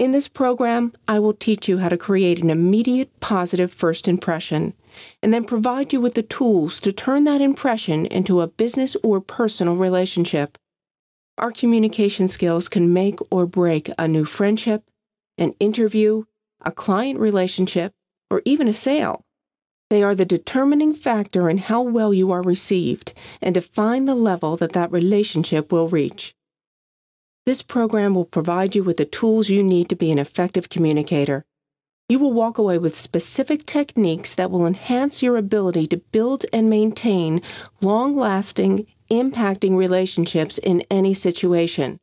In this program, I will teach you how to create an immediate positive first impression and then provide you with the tools to turn that impression into a business or personal relationship. Our communication skills can make or break a new friendship, an interview, a client relationship, or even a sale. They are the determining factor in how well you are received and define the level that that relationship will reach. This program will provide you with the tools you need to be an effective communicator. You will walk away with specific techniques that will enhance your ability to build and maintain long lasting, impacting relationships in any situation.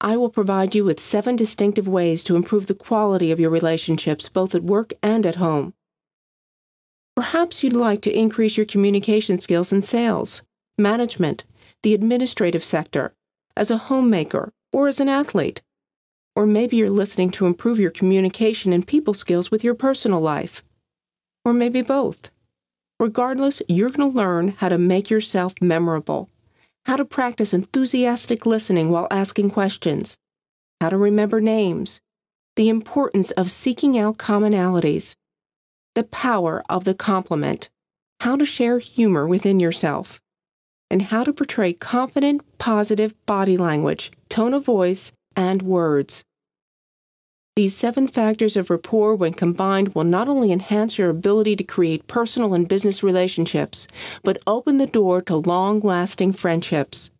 I will provide you with seven distinctive ways to improve the quality of your relationships both at work and at home. Perhaps you'd like to increase your communication skills in sales, management, the administrative sector, as a homemaker, or as an athlete. Or maybe you're listening to improve your communication and people skills with your personal life. Or maybe both. Regardless, you're going to learn how to make yourself memorable, how to practice enthusiastic listening while asking questions, how to remember names, the importance of seeking out commonalities, the power of the compliment, how to share humor within yourself and how to portray confident, positive body language, tone of voice, and words. These seven factors of rapport, when combined, will not only enhance your ability to create personal and business relationships, but open the door to long lasting friendships.